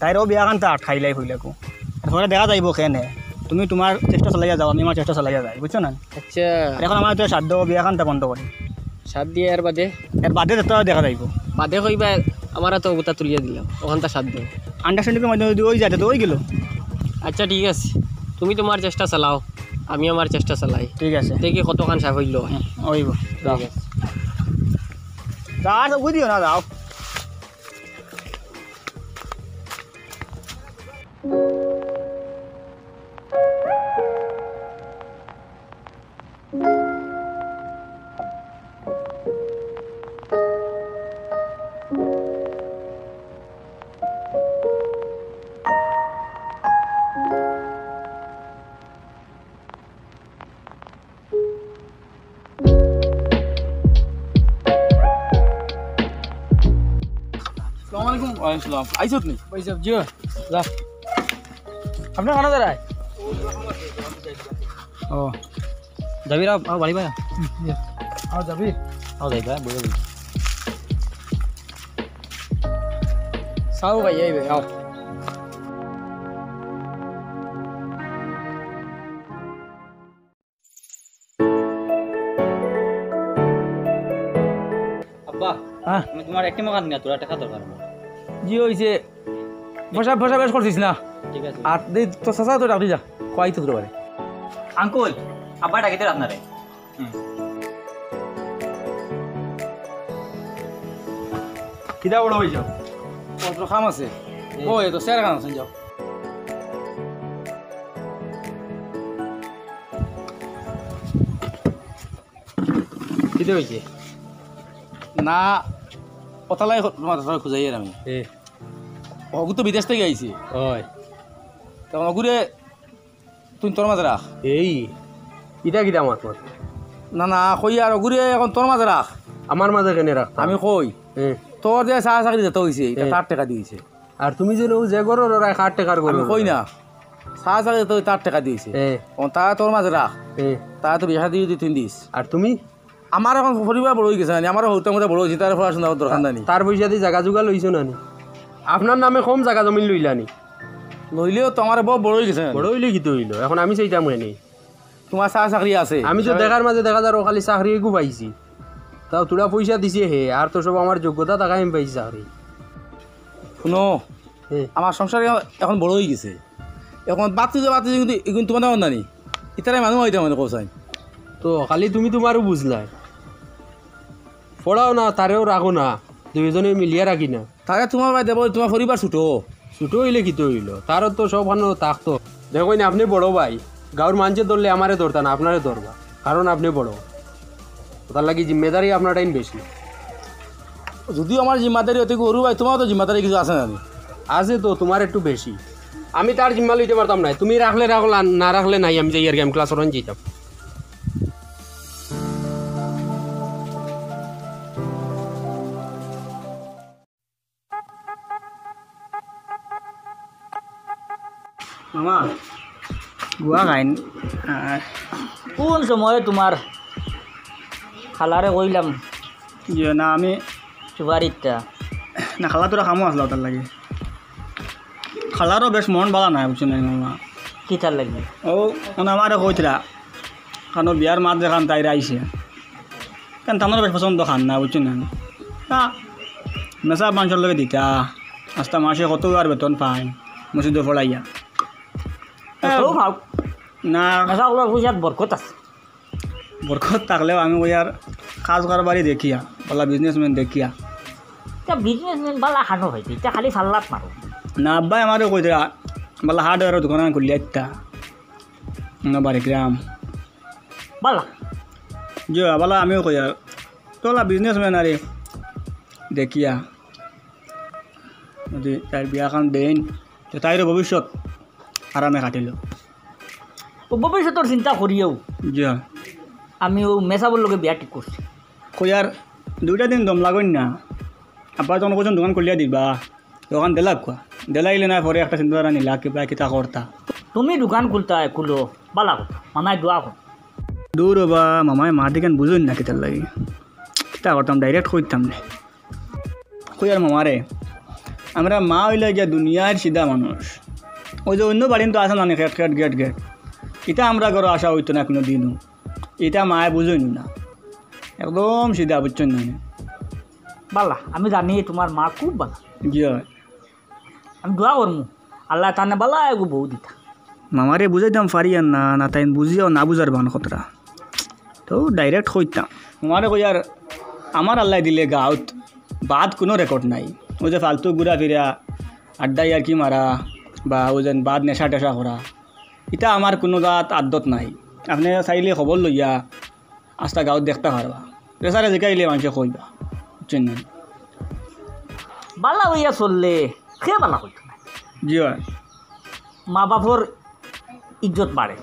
তাইৰো বিয়াখান তা আটকাই লাই হইলাকো ঘৰে দেখা যাইব কেনে। তুমি তোমাৰ চেষ্টা চলাইয়া যাও আমি আমাৰ চেষ্টা চলাইয়া যাই বুঝছো না
আচ্ছা।
এখন আমার তো সাধ্য বিয়াখান তা বন্ধ করি
সাত দিয়ে এর বাদে
এর বাদে দেখা যাইব।
বাদে কইবা আমার তো ওটা তুলিয়ে দিলাম ওখানটা সাত দিন।
আন্ডারস্ট্যান্ডিংয়ের মাধ্যমে যদি ওই যাতে তো ওই গেল?
আচ্ছা ঠিক আছে। তুমি তোমার চেষ্টা চালাও আমি আমার চেষ্টা চালাই।
ঠিক আছে।
দেখি কতখান সাফ হইল
ওইব যাও। যা আর বুঝিও না যাও
ওয়ালাইকুম আইসত নি
পয়সা জিও যা আপনার খানা দাঁড়ায়
ও
যাবি রা আও বাড়ি ভাই
আর যাবি
আও যাই ভাই বলে
সাউ ভাই এই ভাই আও
আব্বা
হ্যাঁ
আমি তোমার একটি মাকান নিয়া তোরা টাকা দরকার আমার।
জি হয়েছে ফসা ফসা বেশ করছিস না?
ঠিক আছে।
আর দে তো চাচা তো ডাকি যা কয়াই তো পারে
আঙ্কুল আব্বা ডাকিতে আপনারে।
কিদা বড় যাও পত্র খাম আছে। ও এ তো স্যার খান আছে যাও।
কিতে হয়েছে
না তোমার সবাই খুঁজাই আমি।
এ
অগু তো বিদেশ থেকে আইছি।
হয়।
তখন অগুরে তুই তোর মাঝে রাখ।
এই কিতা কিতা মাত মাত?
না না কই আর অগুরে এখন তোর মাঝে রাখ।
আমার মাঝে কেনে রাখ
আমি কই? তোর যে চাহ চাকরি যেতে হয়েছে এটা। তার টাকা দিয়েছে।
আর তুমি যে ও যে গরর ওরা ষাট টাকার গরু?
কই না। চাহ চাকরি যেতে তার টাকা দিয়েছে। তা তোর মাঝে রাখ।
এ।
তা তো বিহা দিয়ে তুই দিস।
আর তুমি?
আমার এখন পরিবার বড় হয়ে গেছে না আমারও হতে মধ্যে বড় হয়েছে তার পড়াশোনা দরকার নাই
তার পয়সা দিয়ে জাগা জোগা লইছো না নি আপনার নামে কম জাগা জমিন লইলানি
লইলেও তো আমার বড় বড় হয়ে গেছে। না
বড় হইলে কি তো হইল এখন আমি চাইতাম এনে
তোমার চা চাকরি আছে।
আমি তো দেখার মাঝে দেখা যারো খালি চাকরি একু পাইছি। তাও তোরা পয়সা দিছে হে আর তো সব আমার যোগ্যতা টাকা আমি পাইছি চাকরি
শুনো
এ
আমার সংসার এখন- বড় হয়ে গেছে। এখন বাতি যে বাতি কিন্তু এখন তোমার তেমন জানি ইতারে মানুষ হইতে মানে কোসাই
তো খালি তুমি তোমারও বুঝলাই পড়াও না তারেও রাখো না। দুইজনে মিলিয়ে রাখি না।
তারে তোমার ভাই দেব তোমার পরিবার ছুটো।
ছোটো হইলে কি তো হইল? তারও তো সব হানো থাকতো দেখো না আপনি বড় ভাই গাঁর মানুষে ধরলে আমারে ধরতা না আপনারে ধরবা কারণ আপনি বড়। তার লাগি জিম্মেদারি আপনার টাইম বেশি
যদিও আমার জিম্মাদারি অতি গরু ভাই তোমারও তো জিম্মাদারি কিছু আছে না
আছে তো তোমার একটু বেশি আমি তার জিম্মা লইতে পারতাম না তুমি রাখলে রাখলে না রাখলে নাই আমি যাই আর গেম ক্লাস ওরান যেতাম
মামা গুয়া খাইন আর
কোন সময়ে তোমার খালারে কইলাম
ইয়ে না আমি
সুপারিটা
না খালা তোরা খামো আসলো তার লাগে খালারও বেশ মন বালা নাই বুঝছ না মামা
কিতার লাগি
ও মানে আমারে কইতরা কারণ বিয়ার মাত দেখান তাইরা আইছে কেন তামার বেশ পছন্দ খান না বুঝছ না না মেসা মাংসর লগে দিতা আস্তা মাসে কত আর বেতন পাই মসজিদে ফলাইয়া
তো ভাব
না
নেশা ওলার পয়সাত বরকত আছে
বরকত থাকলেও আমি ওই আর কাজ কারবারই দেখিয়া বলা বিজনেসম্যান দেখিয়া
তা বিজনেসম্যান বালা হানো হয়েছে এটা খালি ফাল্লাত মারো
না আব্বাই আমারও কইতরা বলা হার্ডওয়ারের দোকান খুললি একটা না বাড়ি গ্রাম
বালা
যে বলা আমিও কই আর তোলা বিজনেসম্যান আরে দেখিয়া যদি তার বিয়াখান দেন তো তাইরও ভবিষ্যৎ আরামে কাটিল।
ভবিষ্যতর চিন্তা করিও
জি
আমি ও মেসাবর লগে বিয়া ঠিক করছি
কই আর দুইটা দিন দম লাগন না। আব্বা তখন কোজন দোকান খুলিয়া দিবা। দোকান দেলাক কোয়া দেলাইলে না পরে একটা চিন্তা নিলা কিবা কিতা করতা
তুমি দোকান খুলতা খুলো বালা কথা মামায় দোয়া কর
দূর বা মামায় মা দিকেন বুঝুন না কিতার লাগে। কিতা করতাম ডাইরেক্ট কইতাম না কই আর মামারে আমরা মা হইলে গিয়া দুনিয়ার সিধা মানুষ। ওই যে অন্য বাড়িন তো আসে না খেট খেট গেট গেট এটা আমরা ঘরে আসা হইতো না কোনো দিনও। এটা মায়ে বুঝইন না। একদম সিধা বুঝছেন না।
বালা আমি জানি তোমার মা খুব বালা।
জি হয়?
আমি দোয়া করমু আল্লাহ তানে বালা এগো বউ দিতা।
মামারে বুঝাইতাম আর না না তাই বুঝিয়াও না বুঝার বান কতটা তো ডাইরেক্ট কইতাম। মামারে কই আর আমার আল্লাহ দিলে গাঁত বাদ কোনো রেকর্ড নাই। ওই যে ফালতু ঘুরা ফিরা আড্ডাই আর কি মারা। বা ওই যে বাদ নেশা টেশা করা এটা আমার কোনো গাত আদত নাই। আপনি চাইলে খবর লইয়া আস্তা গাঁৱত দেখতে পারবা প্রেসারে জিকাইলে মানুষে কইবা বুঝছেন না
বালা হইয়া চললে সে বালা হইতো না
জি হয়।
মা বাপর ইজ্জত বাড়ে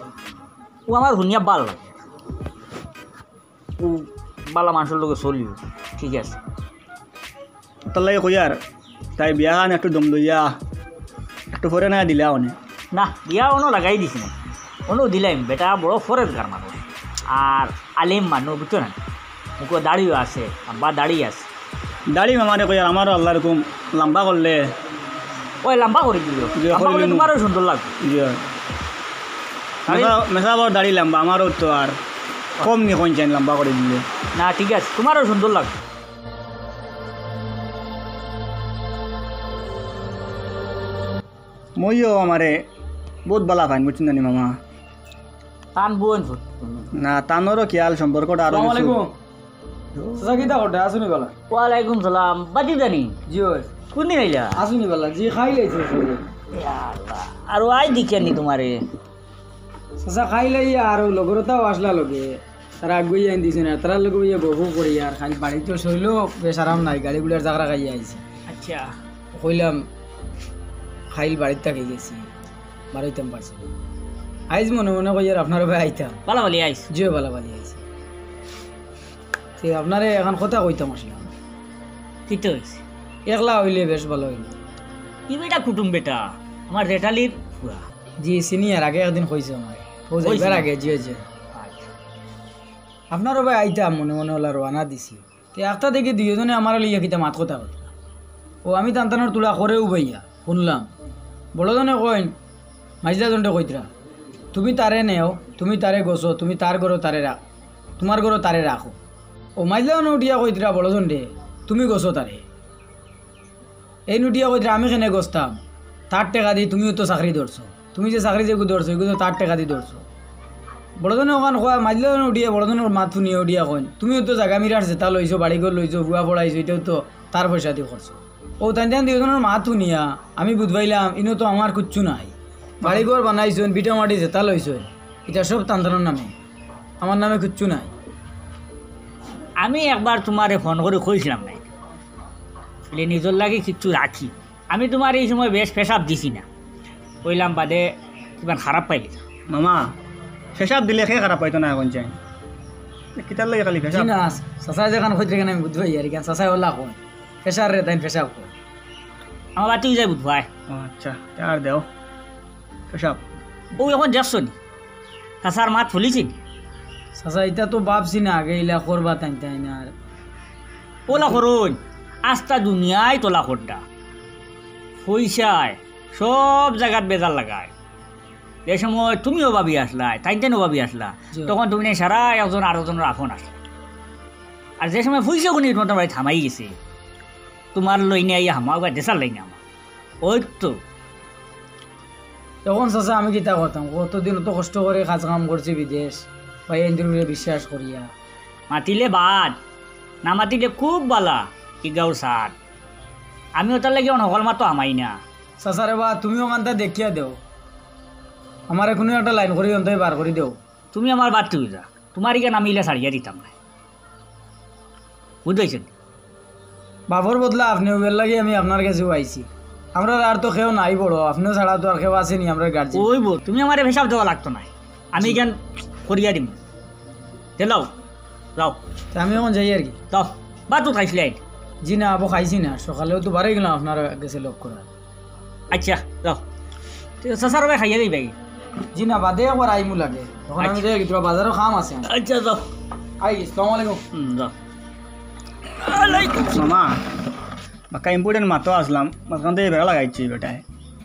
ও আমার শুনিয়া বাল লাগে ও বালা মানুষের লোকে চলিও ঠিক আছে।
তার লাগে কই আর তাই বিয়াখান একটু দম লইয়া একটু পরে না দিলা অনেক
না। বিয়া অন্য লাগাই দিছি না। অন্য দিলাম বেটা বড় ফরেজগার মানুষ। আর আলিম মানুষ বুঝছ না? মুখো দাড়িও আছে আব্বা দাড়ি আছে।
দাড়ি মামারে কই আমারও আল্লাহ রকম লম্বা করলে।
ওই লম্বা করে দিলো। তোমারও সুন্দর লাগবে।
মেসাবর দাড়ি লম্বা আমারও তো আর কম নি কোন চাই লম্বা করে দিলে।
না ঠিক আছে তোমারও সুন্দর লাগবে।
মইও আমারে বহুত বালা ফাইন বুঝছেন জানি মামা।
টান বোন
না তানোরও খেয়াল সম্পর্কটা আরও কিছু।
চাচা কিতা করতে আসুনি বেলা।
ওয়ালাইকুম সালাম। বাজি জানি।
জি ওই
কোনদিন আইলা
আসুনি বেলা জি খাই লাইছে
আর আই দিকে নি তোমারে
চাচা খাই লাই আর লগরতাও আসলা লগে। তারা আগুই আইন দিছে না তারা লোক ইয়ে বহু করি আর খালি বাড়িতে শৈল বেশ আরাম নাই গাড়িগুলোর জাগরা খাইয়ে আইছে
আচ্ছা।
কইলাম খাইল বাড়ির থেকে গেছি বাড়িতাম পারছি আইজ মনে মনে কই আর আপনার ভাই আইতাম
ভালো ভালো আইস।
জিও বালা বালি আইছে তে আপনারে এখন কথা কইতাম আসলাম
কিতে হয়েছে
একলা হইলে বেশ ভালো হইল।
কি বেটা কুটুম বেটা? আমার রেটালির
জি সিনিয়র আগে একদিন কইছে আমার? যাইবার আগে জিও জিও
আচ্ছা।
আপনারও ভাই আইতাম মনে মনে হলো রওনা দিছি। তে একটা দেখি দুইজনে আমার লিয়ে কিতা মাত কথা কথা ও আমি তান্তানোর তুলা করেও ভাইয়া শুনলাম। বড়জনে কইন মাইজদাজনটে কইতরা তুমি তারে নেও, তুমি তারে গছো, তুমি তার গরো তারে রাখ তোমার গরো তারে রাখো ও মাইজদাজন উঠিয়া কইতরা বড়জনটে তুমি গছো তারে এই নুটিয়া কইতরা আমি কেনে গছতাম তার টাকা দি তুমিও তো চাকরি ধরছো তুমি যে চাকরি যেগুলো ধরছো এগুলো তো তার টাকা দি ধরছো বড়জনে ওখান খোয়া মাঝলে উঠিয়া বড়জনের মাত শুনিয়ে উঠিয়া কইন, তুমিও তো জাগা মিরার জেতা লইছো বাড়ি ঘর লইছো বুয়া পড়াইছো এটাও তো তার পয়সা দিয়ে করছ ও তাই তাই দুজনের মাত শুনিয়া আমি বুধবাইলাম ইনো তো আমার কিচ্ছু নাই। বাড়ি ঘর বানাইছুন বিটা মাটি জেতা লইছুন। এটা সব তান্তানোর নামে। আমার নামে কিচ্ছু নাই।
আমি একবার তোমারে ফোন করে কইছিলাম নাই। বলে নিজের লাগে কিচ্ছু রাখি। আমি তোমার এই সময় বেশ পেশাব দিছি না। কইলাম বাদে কিমান খারাপ পাইলি?
মামা ফেসাব দিলে খে খারাপ পাইতো না এখন চাই? কিতার লাগে খালি ফেসাব
না চাচাই যেখান খুঁজতে কেন আমি বুঝবাই আর কেন চাচাই ওলা কোন? ফেসার রে তাই ফেসাব
আমার বাতি যাই বুধবাই
ও আচ্ছা আর দেও। ফেসাব
ও এখন যাচ্ছ নি? কাঁচার মাত ফুলিছি
চাচা এটা তো ভাবছি না আগে ইলা করবা তাই তাই না আর।
ওলা করুন আস্তা দুনিয়ায় তোলা খোড্ডা পয়সায় সব জায়গাত বেজার লাগায়। যে সময় তুমিও ভাবি আসলাই তাই তেনও ভাবি আসলা। তখন তুমি সারা একজন আর একজনের আপন আসলা। আর যে সময় পয়সা কোনি তোমার বাড়ি থামাই গেছে। তোমার লইনে আইয়া হামা বা দেশার লাইনে আমার ওই তো।
তখন চাচা আমি কিতা করতাম, কতদিন তো কষ্ট করে কাজ কাম করছি বিদেশ, ভাই, এন্দ্রে বিশ্বাস করিয়া।
মাতিলে বাদ, না মাতিলে খুব বালা, কি গাঁর সার আমি ওটার লাগে নকল মাতো আমাই না।
চাচারে বা তুমি ওখানটা দেখিয়া দেও। আমার কোনো একটা লাইন করে অন্তই বার করে দেও।
তুমি আমার বাদ তুই যা তোমার ইকে নামিলে ছাড়িয়া দিতাম। না বুঝতেছেন
বাবর বদলা আপনি ওবের লাগে আমি আপনার কাছেও আইছি। আমরা আর তো কেউ নাই বড় আপনিও ছাড়া তো আর কেউ আসেনি আমরা গার্জেন
ওই বল তুমি আমার হিসাব দেওয়া লাগতো না। আমি কেন করিয়া দিম? তে লাও লাও।
আমি এখন যাই আর কি।
লাও বা তো খাইছিলে আইন
জি না আবো খাইছি না সকালেও তো বারে গেলাম আপনার কাছে লক করা।
আচ্ছা লাও চাচার ভাই খাইয়া দিই
জি না বাদে একবার আইমু লাগে। তখন আমি যাই তোরা বাজারও খাম আছে।
আচ্ছা যাও
আই আসসালামু আলাইকুম।
হুম যাও
মামা বাক্কা ইম্পর্টেন্ট মাতো আসলাম মাঝখান থেকে বেড়া লাগাইছি বেটায়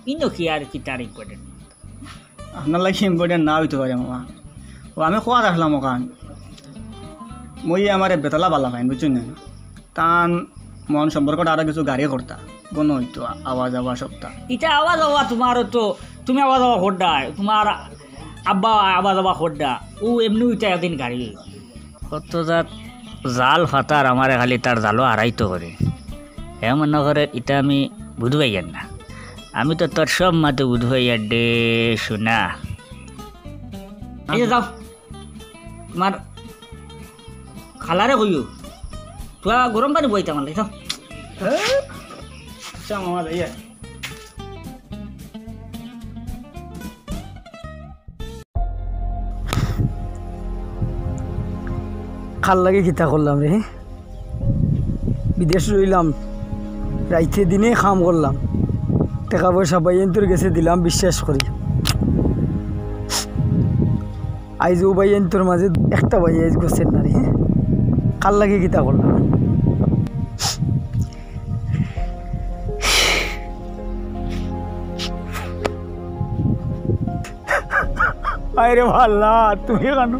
ইনো কি আর কি তার ইম্পর্টেন্ট
আপনার লাগে ইম্পর্টেন্ট না হইতে পারে মামা ও আমি খোয়াত আসলাম ওখান মই আমার বেতলা বালা খাইন বুঝছেন না তান মন সম্পর্কটা আরও কিছু গাড়ি করতা কোনো হইতো আওয়াজ আওয়াজ সপ্তাহ
এটা আওয়াজ আওয়া তোমার তো তুমি আওয়াজ আওয়া খোড্ডা তোমার আব্বা আওয়াজ আওয়া খোড্ডা ও এমনি উঠে একদিন গাড়ি কত জাত জাল ফাতার আমার খালি তার জালও আড়াইতো করে হে মনে করে এটা আমি বুঝবাই না। আমি তো তোর সব মাতে বুঝবাই ডে শোনা। যাও। তোমার খালারে কইও তোরা গরম পানি বইতে আমার যাও।
আচ্ছা
খাল লাগে কিতা করলাম রে। বিদেশ রইলাম, রাইতে দিনে খাম করলাম। টাকা পয়সা বাইয়েন্তুর গেছে দিলাম, বিশ্বাস করি। আইজ ও বাইয়েন্তুর মাঝে একটা ভাই আইজ গোছের না রে। খাল লাগে কিতা করলাম? আরে ভাল্লা, তুমি কেন?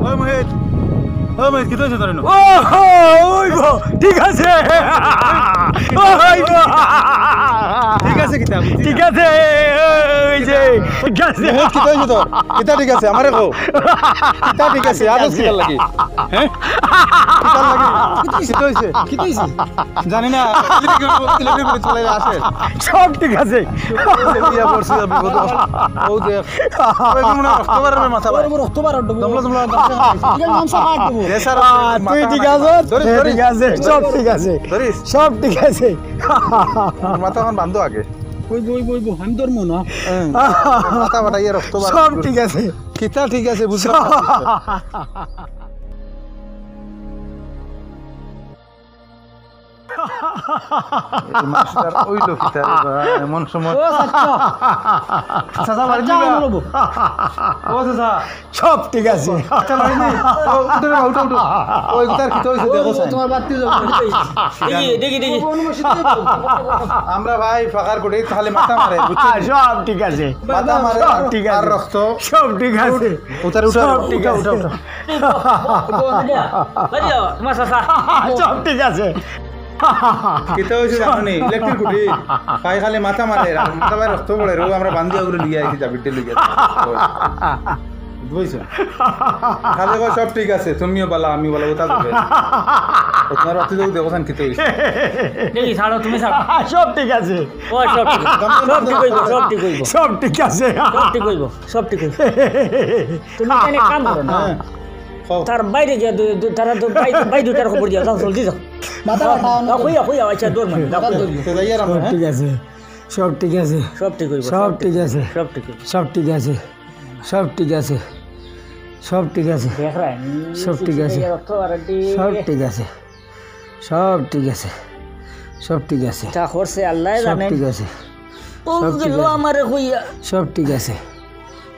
ওই মহিত ওই মহিত কিতো হয়েছে তোর এনো?
ঠিক আছে
ঠিক আছে কিতা বুঝছি
ঠিক আছে ওই যে ঠিক আছে
বহুত কিতা হইছে তোর কিতা ঠিক আছে আমারে কও কিতা ঠিক আছে আরও কিতা লাগি হ্যাঁ
ঠিক আছে
মনে
ঠিক আছে ঠিক আছে
মাথা বান্ধো আগে
মনে
সব ঠিক আছে
কিতা ঠিক আছে বুঝলাম মাস্টার ওই লোক কিতা রে বা, এমন সময় চাচা। বাড়ি দিবা। ও চাচা।
সব ঠিক আছে।
চাচা বাড়ি নেই। ও, উঠো রে বা, উঠো। উঠো ওই তার কিতা হইছে দেখো
তোমার বাতি (laughs)
দেখি দেখি দেখি।
আমরা ভাই ফাঁকার কোটে খালি মাথা মারে (laughs)
সব ঠিক আছে।
মাথা মারে
সব ঠিক
আর রক্ত।
সব ঠিক আছে।
উতারে উঠা
সব ঠিক আছে। (laughs)
তোমার চাচা।
সব ঠিক আছে।
কিতা হইছে জানি ইলেকট্রিক কুটি পাই খালি মাথা মারে মাথা মারে রক্ত পড়ে রো আমরা বান্ধি আগুলো লিয়ে আইছি জাবিতে লিয়ে বুঝছ খালি কয় সব ঠিক আছে তুমিও বলা আমি বলা ওটা তোমার দেখো দেখো কিতা হইছে
দেখি ছাড়ো তুমি ছাড়ো
সব ঠিক আছে
ও সব ঠিক সব ঠিক হইব সব ঠিক হইব
সব ঠিক আছে
সব ঠিক হইব সব ঠিক হইব তুমি এখানে কাম করো না তার বাইরে গিয়ে তারা তো বাই বাই দুটার খবর দিয়া যাও জলদি যাও
মাথা
যাও কইয়া কইয়া আচ্ছা দৌড় মারি যাও, কইয়া।
তো যাই আর আমরা
ঠিক আছে সব ঠিক আছে
সব ঠিক হইব
সব ঠিক আছে
সব ঠিক হইব
সব ঠিক আছে সব ঠিক আছে সব ঠিক আছে
দেখ রাই
সব ঠিক আছে। সব ঠিক আছে সব ঠিক আছে সব ঠিক আছে
তা করছে আল্লাহ
সব
জানে
ঠিক আছে
ও
সব ঠিক
গেল
আছে।
আমারে কইয়া
সব ঠিক আছে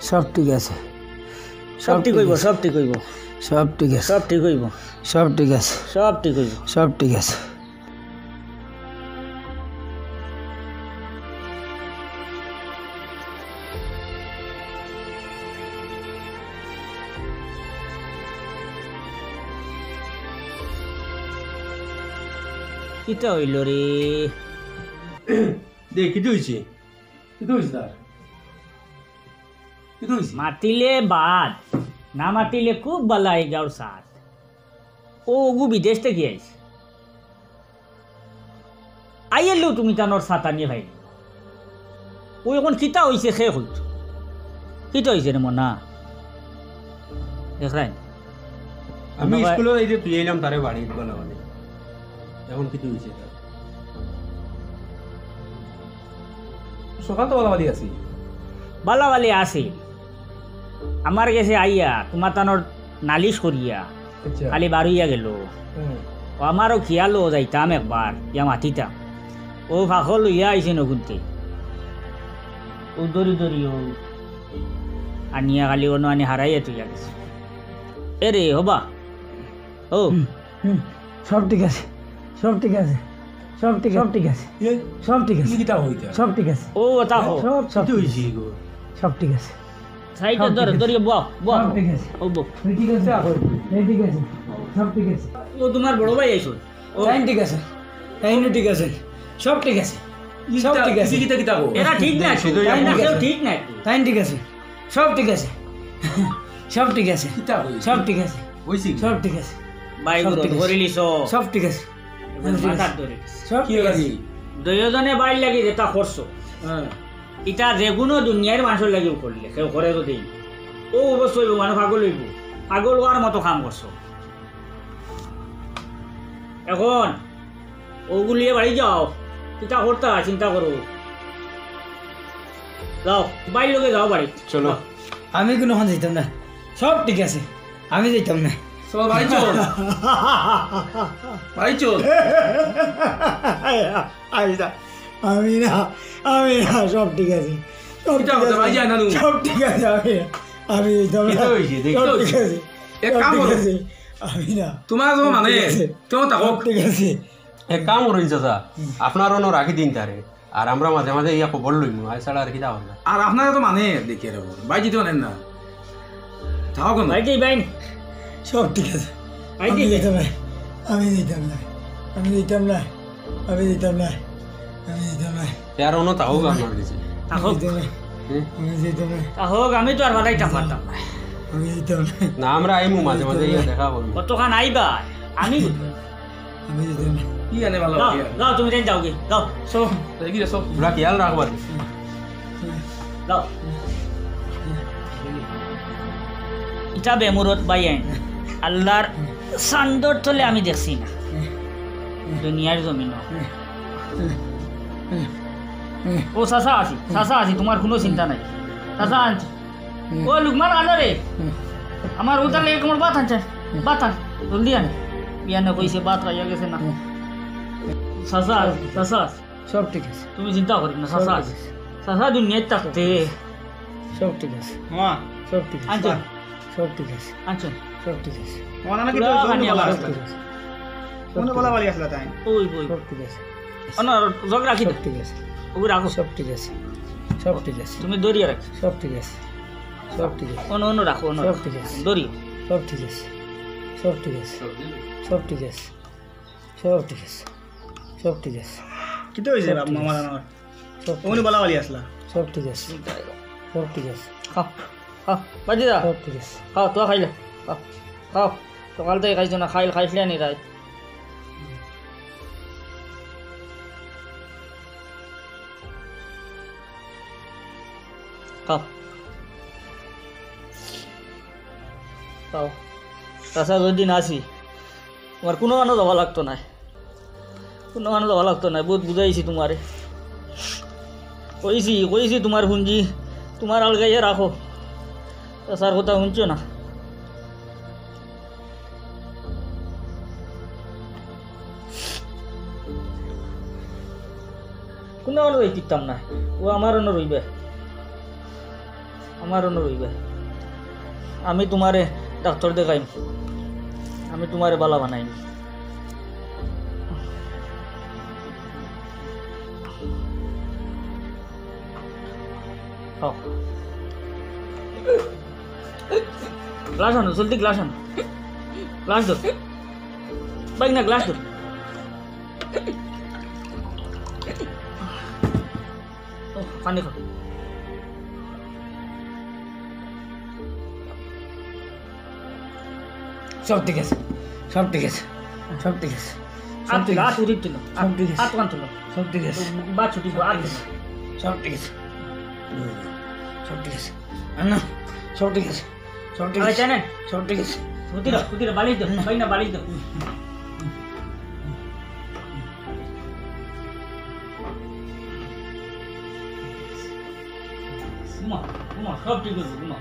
সব ঠিক আছে
সব ঠিক হইব সব ঠিক হইব
সব ঠিক আছে।
সব ঠিক হইব।
সব ঠিক আছে।
সব ঠিক হইব।
সব ঠিক আছে।
কিটা হইল রে?
দে কি হইছে?
কিতা হয়েছে তার?
মাতিলে বাদ। না মাতিলে খুব বালা এই গাঁর সাথ ও ওগু বিদেশ থেকে আইস আই আইয়েলো তুমি তানোর সাতা নিয়ে ভাই। ও এখন কিতা হইছে সে হইত? কিতা হইছে রে মনা? দেখলেন?
আমি। স্কুলে এই যে তুই এলাম তারে বাড়ি বলা মানে এখন কি হইছে তার
সকাল তো বলা বাদি আছি
বালা বালি আছে আমার কাছে আইয়া তোমার তানোর নালিশ করিয়া
আচ্ছা।
খালি বারুইয়া গেল। ও আমারও খিয়ালো যাইতাম একবার ইয়া মাতিতাম ও ফাঁকল লইয়া আইছে নগুনতে ও দরি দরি ও আনিয়া খালি অন্য আনি হারাইয়া তুই গেছে। এ রে হবা? ও।
সব ঠিক আছে সব ঠিক আছে সব ঠিক সব ঠিক আছে
ইয়ে,
সব ঠিক আছে সব ঠিক আছে।
ও তা
সব সব ঠিক আছে।
সাইডে
সব
ধরে
ঠিক আছে।
ধরিয়ে বহ বহ
সব ঠিক আছে
ও বহ
ঠিক আছে এই ঠিক আছে সব ঠিক আছে
ও তোমার বড় ভাই আইসো ও
টাইম ঠিক আছে টাইম ঠিক আছে সব ঠিক আছে সব ঠিক আছে
কিতা কিতা
এরা ঠিক না
শুধু
না,
ঠিক
ঠিক না
টাইম ঠিক আছে সব ঠিক আছে সব ঠিক আছে সব ঠিক আছে
হইছে
সব ঠিক আছে
ভাই। ধরে লিছো
সব ঠিক আছে সব
কি
ঠিক আছে
লাগি
দুয়োজনে বাইর লাগি যেটা করছ
হ্যাঁ
ইটা যে কোনো দুনিয়ার মানুষের লাগিও করলে কেউ করে যদি। ও অবশ্যই মানুষ পাগল হইব পাগল হওয়ার মতো কাম করছ এখন ওগুলিয়ে বাড়ি যাও। চিন্তা করতে হয়, চিন্তা করো যাও বাইর লোকে যাও বাড়ি
চলো।
আমি কোনো যেতাম না? সব ঠিক আছে। আমি যেতাম না।
চল (laughs) বাড়ি চল। বাড়ি চল।
আমি না আমি না সব ঠিক আছে। সব ঠিক আছে। সব ঠিক আছে আমি আমি না
কিতা হইছে?
সব ঠিক আছে। আমি না
তোমার তো মানে
ঠিক আছে।
তোমার
ঠিক আছে।
এক কাম করুন চাচা আপনার অন্য রাখি দিন তারে। আর আমরা মাঝে মাঝে ইয়া খবর লইম আই ছাড়া আর কি দাও না।
আর আপনারা তো মানে দেখি আর ভাই যেতে পারেন না। থাকো কেন
ভাই যাই বাইন
সব ঠিক আছে।
ভাই
আমি
যাই
যেতাম না। আমি যেতাম না। আমি যেতাম না। আমি যেতাম না।
অন্য তাও আপনার দিছে
আমি। তো আর পারতাম না।
আমরা আইমু মাঝে মাঝে দেখা করব
কতখান আইবা? আমি
কি আনে ভালো
যাও তুমি তাই যাওগে যাও সো
কি রে সব
তোরা খেয়াল
ইটা বেমুরত বাই আইন। আল্লাহর সান্দর তলে আমি দেখছি না। দুনিয়ার জমিন ও চাচা আছি চাচা আছি তোমার কোনো চিন্তা নাই। চাচা আনছি। ও লুকমান আনো রে আমার উতার লেগে তোমার বাত আনছে বাত আন জলদি আন। বিয়ানে কইছে বাত রাইয়া গেছে না। চাচা আছি।
সব ঠিক আছে।
তুমি চিন্তা করি না চাচা আছে। চাচা দুনিয়ায় থাকতে।
সব ঠিক আছে।
মা।
সব ঠিক আছে।
আনছেন
সব ঠিক আছে।
আনছেন
সব ঠিক আছে।
মনে নাকি তো
সব ঠিক আছে।
কোনে বলা বলি আসলা তাই?
ওই ওই
সব ঠিক আছে।
জগ রাখি
সব ঠিক আছে
ওই রাখো
সব ঠিক আছে সব ঠিক আছে
তুমি দরিয়া রাখি
সব ঠিক আছে সব ঠিক আছে
অন্য অন্য রাখো অন্য
সব ঠিক আছে
দড়ি
সব ঠিক আছে সব ঠিক আছে সব ঠিক আছে সব ঠিক আছে সব ঠিক আছে
কিতে হইছে বাপ মামা আমার
সব
কোনে বলা বলি আসলা
সব ঠিক আছে সব ঠিক আছে
খাও খাও বাজি দা
সব ঠিক আছে
খাও তো খাইলে খাও খাও সকাল থেকে খাইছো না খাইল খাইছিলে নি রাত খাও খাও তাছাড়া যদি না আসি তোমার কোনো মানুষ যাওয়া লাগতো না কোনো মানুষ যাওয়া লাগতো না বহুত বুঝাইছি তোমারে কইছি কইছি তোমার পুঞ্জি তোমার আলগাইয়ে রাখো তাছার কথা শুনছো না কোনো মানুষ রইতাম না ও আমার অন্য রইবে আমার অন্য রইবে আমি তোমারে ডাক্তার দেখাইম। আমি তোমারে বালা বানাইম। গ্লাস আনো জলদি গ্লাস আনো। গ্লাস দো বাইক না গ্লাস ও, পানি খাও।
সব ঠিক আছে সব ঠিক আছে সব ঠিক আছে সব ঠিক আছে
উড়ি তুলো
সব ঠিক আছে।
হাত কান তুলো
সব ঠিক আছে
বা ছুটি তুলো
সব ঠিক আছে সব ঠিক আছে না সব ঠিক আছে সব ঠিক আছে
জানেন
সব ঠিক আছে
সুতিরা সুতিরা বালিশ দাও বাইক না বালিশ দাও ঘুমা ঘুমা সব ঠিক আছে ঘুমা